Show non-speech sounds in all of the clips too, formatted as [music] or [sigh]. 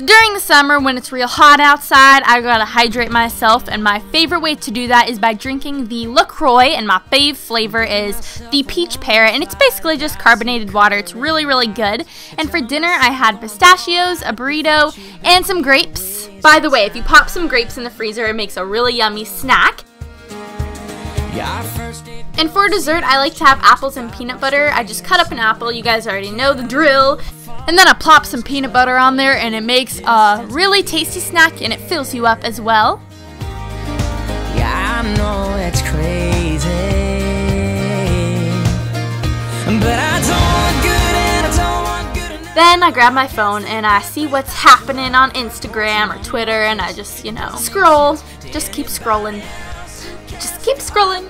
So during the summer when it's real hot outside, I gotta hydrate myself and my favorite way to do that is by drinking the LaCroix and my fave flavor is the peach pear and it's basically just carbonated water. It's really, really good. And for dinner I had pistachios, a burrito, and some grapes. By the way, if you pop some grapes in the freezer, it makes a really yummy snack. And for dessert, I like to have apples and peanut butter. I just cut up an apple, you guys already know the drill. And then I plop some peanut butter on there and it makes a really tasty snack and it fills you up as well. Yeah, I know it's crazy. But I don't good and I don't want good Then I grab my phone and I see what's happening on Instagram or Twitter and I just, you know, scroll. Just keep scrolling. Just keep scrolling.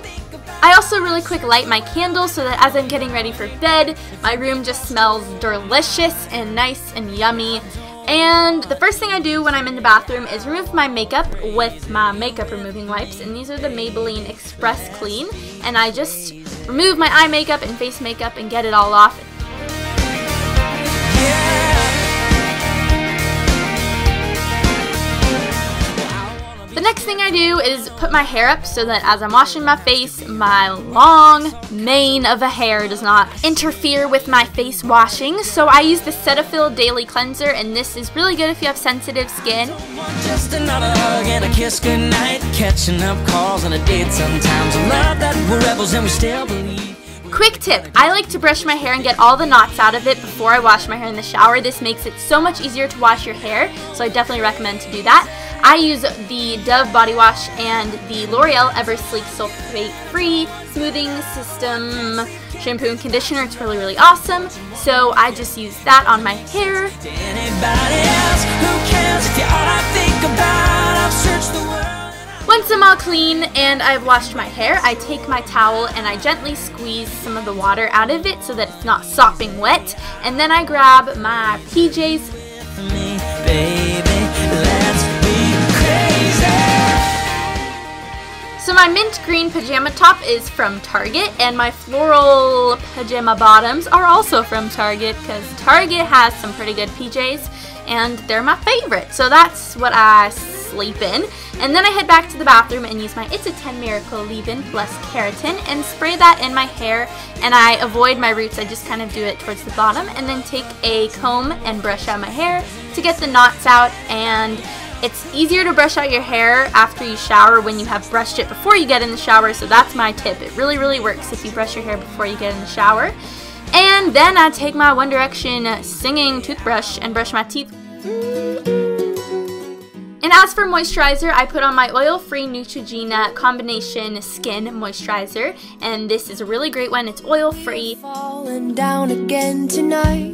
I also really quick light my candle so that as I'm getting ready for bed, my room just smells delicious and nice and yummy. And the first thing I do when I'm in the bathroom is remove my makeup with my makeup removing wipes. And these are the Maybelline Express Clean. And I just remove my eye makeup and face makeup and get it all off. Thing I do is put my hair up so that as I'm washing my face, my long mane of a hair does not interfere with my face washing. So I use the Cetaphil Daily Cleanser, and this is really good if you have sensitive skin. Just another hug and a kiss goodnight. Catching up calls on a date sometimes. I love that we're rebels and we still believe. Quick tip, I like to brush my hair and get all the knots out of it before I wash my hair in the shower. This makes it so much easier to wash your hair, so I definitely recommend to do that. I use the Dove body wash and the L'Oreal Ever Sleek Sulfate Free Smoothing System shampoo and conditioner. It's really, really awesome. So I just use that on my hair. Once I'm all clean and I've washed my hair, I take my towel and I gently squeeze some of the water out of it so that it's not sopping wet. And then I grab my PJs. Green pajama top is from Target and my floral pajama bottoms are also from Target because Target has some pretty good PJs and they're my favorite. So that's what I sleep in. And then I head back to the bathroom and use my It's a 10 Miracle leave-in plus keratin and spray that in my hair and I avoid my roots. I just kind of do it towards the bottom and then take a comb and brush out my hair to get the knots out and it's easier to brush out your hair after you shower when you have brushed it before you get in the shower, so that's my tip. It really, really works if you brush your hair before you get in the shower. And then I take my One Direction singing toothbrush and brush my teeth. And as for moisturizer, I put on my oil-free Neutrogena combination skin moisturizer, and this is a really great one. It's oil-free. Falling down again tonight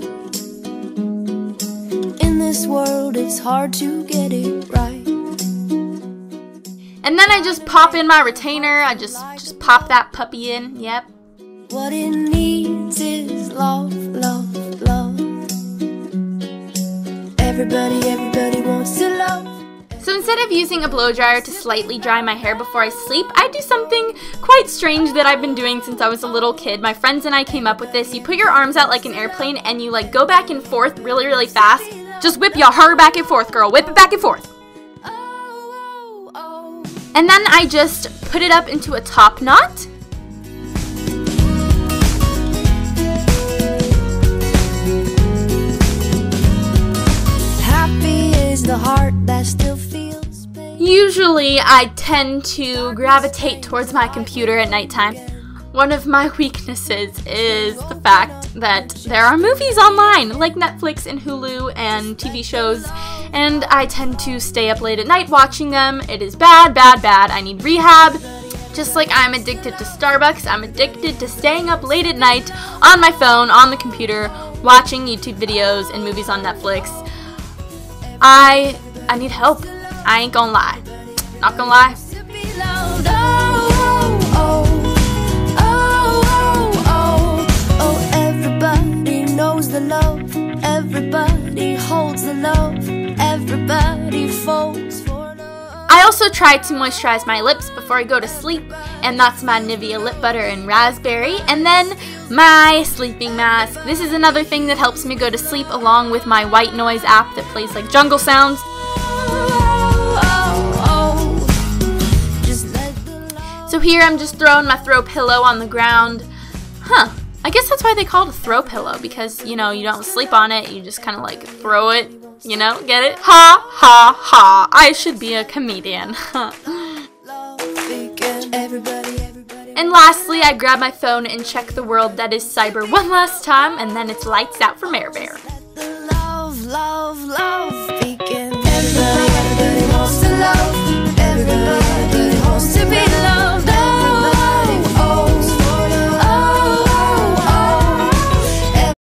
this world, it's hard to get it right. And then I just pop in my retainer. I just just pop that puppy in. Yep. What it needs is love, love, love. Everybody, everybody wants to love. So instead of using a blow dryer to slightly dry my hair before I sleep, I do something quite strange that I've been doing since I was a little kid. My friends and I came up with this. You put your arms out like an airplane and you like go back and forth really, really fast just whip your hair back and forth, girl. Whip it back and forth. And then I just put it up into a top knot. Usually I tend to gravitate towards my computer at nighttime. One of my weaknesses is the fact that there are movies online, like Netflix and Hulu and TV shows, and I tend to stay up late at night watching them. It is bad, bad, bad. I need rehab. Just like I'm addicted to Starbucks, I'm addicted to staying up late at night on my phone, on the computer, watching YouTube videos and movies on Netflix. I I need help. I ain't gonna lie. Not gonna lie. Also try to moisturize my lips before I go to sleep, and that's my Nivea lip butter and raspberry. And then my sleeping mask. This is another thing that helps me go to sleep along with my white noise app that plays like jungle sounds. So here I'm just throwing my throw pillow on the ground. Huh. I guess that's why they call it a throw pillow because, you know, you don't sleep on it, you just kind of like throw it, you know, get it? Ha ha ha. I should be a comedian. [laughs] and lastly, I grab my phone and check the world that is cyber one last time and then it's lights out for Air Bear.